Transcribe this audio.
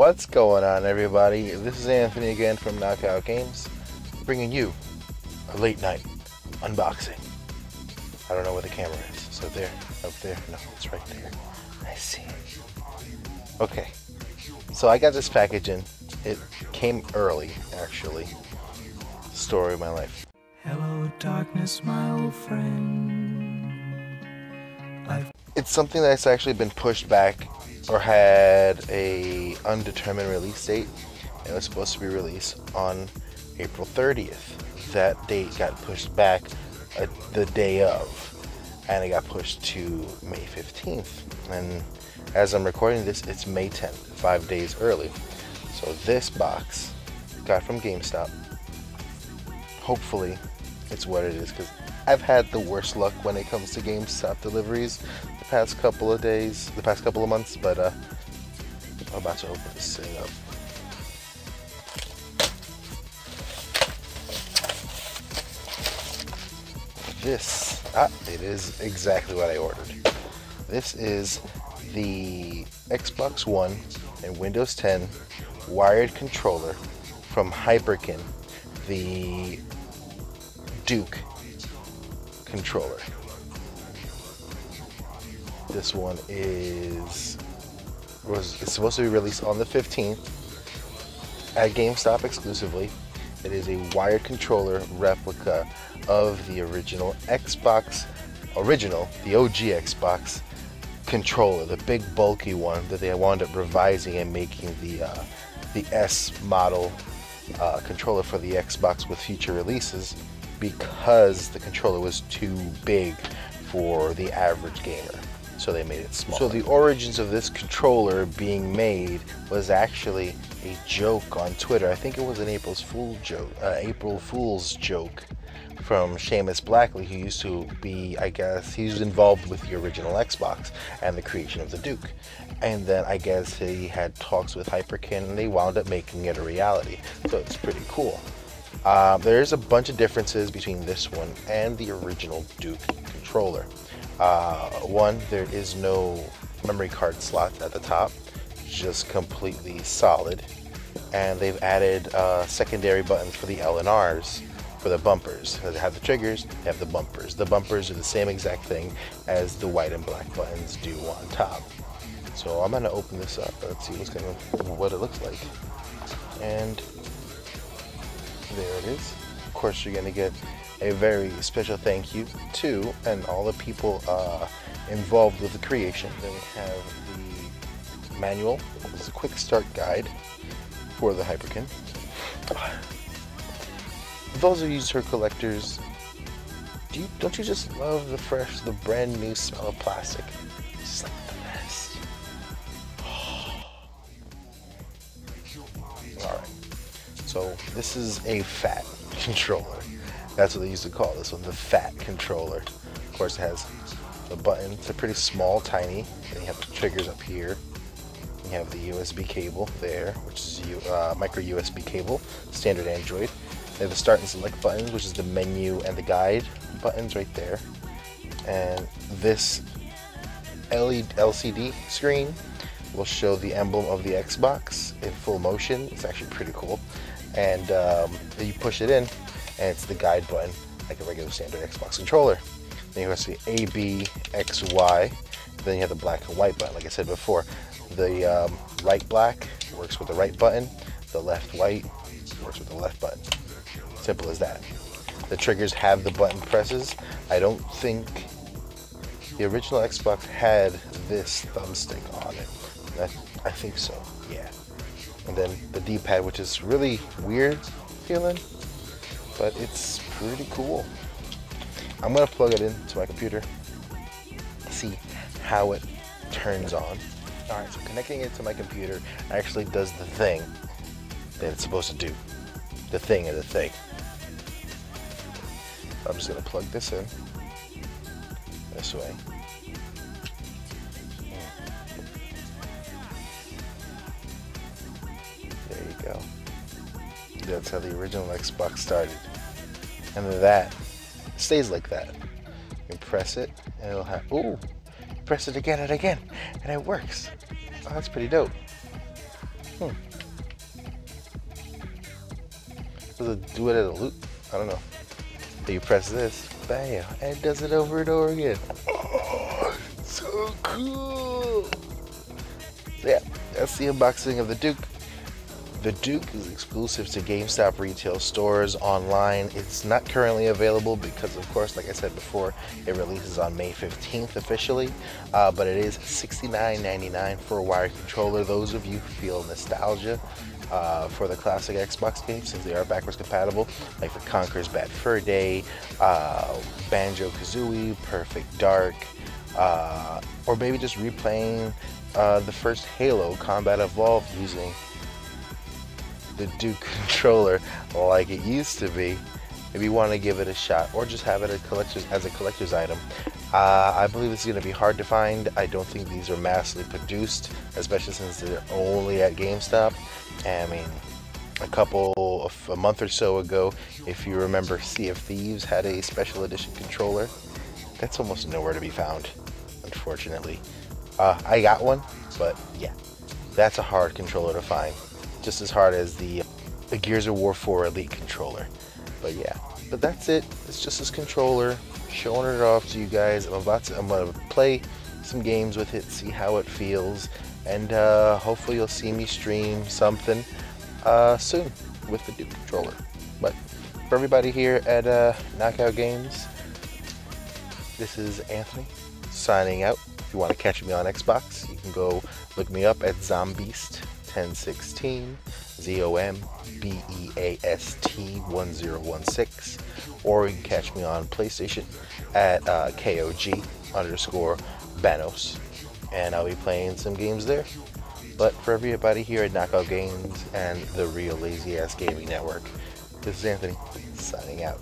What's going on, everybody? This is Anthony again from Knockout Games, bringing you a late night unboxing. I don't know where the camera is. So there, up there. No, it's right there. I see. Okay. So I got this package in. It came early, actually. Story of my life. Hello, darkness, my old friend. I've It's something that's actually been pushed back or had a undetermined release date. It was supposed to be released on April 30th. That date got pushed back the day of, and it got pushed to May 15th. And as I'm recording this, it's May 10th, five days early. So this box got from GameStop. Hopefully, it's what it is because I've had the worst luck when it comes to GameStop deliveries the past couple of days, the past couple of months. But uh, I'm about to open this thing up. This, ah, it is exactly what I ordered. This is the Xbox One and Windows 10 wired controller from Hyperkin, the Duke controller. This one is was it's supposed to be released on the 15th at GameStop exclusively. It is a wired controller replica of the original Xbox, original, the OG Xbox controller, the big bulky one that they wound up revising and making the uh, the S model uh, controller for the Xbox with future releases because the controller was too big for the average gamer. So they made it small. So the origins of this controller being made was actually a joke on Twitter. I think it was an April's Fool joke, uh, April Fool's joke from Seamus Blackley, who used to be, I guess, he was involved with the original Xbox and the creation of the Duke. And then I guess he had talks with Hyperkin and they wound up making it a reality. So it's pretty cool. Uh, there's a bunch of differences between this one and the original Duke controller. Uh, one, there is no memory card slot at the top, just completely solid. And they've added uh, secondary buttons for the L and R's for the bumpers. They have the triggers, they have the bumpers. The bumpers are the same exact thing as the white and black buttons do on top. So I'm gonna open this up. Let's see what's gonna what it looks like. And there it is. Of course, you're gonna get a very special thank you to and all the people uh, involved with the creation. Then we have the manual. It's a quick start guide for the Hyperkin. Those of you who are collectors, do you, don't you just love the fresh, the brand new smell of plastic? This is a fat controller. That's what they used to call this one, the fat controller. Of course, it has the button. It's a pretty small, tiny. Then you have the triggers up here. You have the USB cable there, which is U, uh, micro USB cable, standard Android. They have the start and select buttons, which is the menu and the guide buttons right there. And this LED LCD screen will show the emblem of the Xbox in full motion. It's actually pretty cool. And um, you push it in, and it's the guide button like a regular standard Xbox controller. Then you have the A, B, X, Y. Then you have the black and white button. Like I said before, the um, right black works with the right button. The left white works with the left button. Simple as that. The triggers have the button presses. I don't think the original Xbox had this thumbstick on it. I, I think so, yeah. And then the D-pad, which is really weird feeling, but it's pretty cool. I'm gonna plug it into my computer, see how it turns on. All right, so connecting it to my computer actually does the thing that it's supposed to do. The thing of the thing. I'm just gonna plug this in this way. That's how the original Xbox started. And that stays like that. You press it and it'll have, ooh, press it again and again and it works. Oh, that's pretty dope. Hmm. Does it do it at a loop? I don't know. You press this, bam, and it does it over and over again. Oh, so cool! So Yeah, that's the unboxing of the Duke. The Duke is exclusive to GameStop retail stores online. It's not currently available because, of course, like I said before, it releases on May 15th officially. Uh, but it is $69.99 for a wired controller. Those of you who feel nostalgia uh, for the classic Xbox games, since they are backwards compatible, like for Conker's Bad Fur Day, uh, Banjo Kazooie, Perfect Dark, uh, or maybe just replaying uh, the first Halo Combat Evolved using the Duke controller like it used to be, if you want to give it a shot or just have it a as a collector's item. Uh, I believe it's going to be hard to find. I don't think these are massively produced, especially since they're only at GameStop. I mean, a couple of a month or so ago, if you remember, Sea of Thieves had a special edition controller. That's almost nowhere to be found, unfortunately. Uh, I got one, but yeah, that's a hard controller to find just as hard as the, the Gears of War 4 Elite controller. But yeah, but that's it. It's just this controller, showing it off to you guys. I'm about to, I'm gonna play some games with it, see how it feels, and uh, hopefully you'll see me stream something uh, soon with the Duke controller. But for everybody here at uh, Knockout Games, this is Anthony signing out. If you want to catch me on Xbox, you can go look me up at Zombeast 1016, Z O M B E A S T 1016, or you can catch me on PlayStation at uh, KOG underscore Banos, and I'll be playing some games there. But for everybody here at Knockout Games and the Real Lazy Ass Gaming Network, this is Anthony signing out.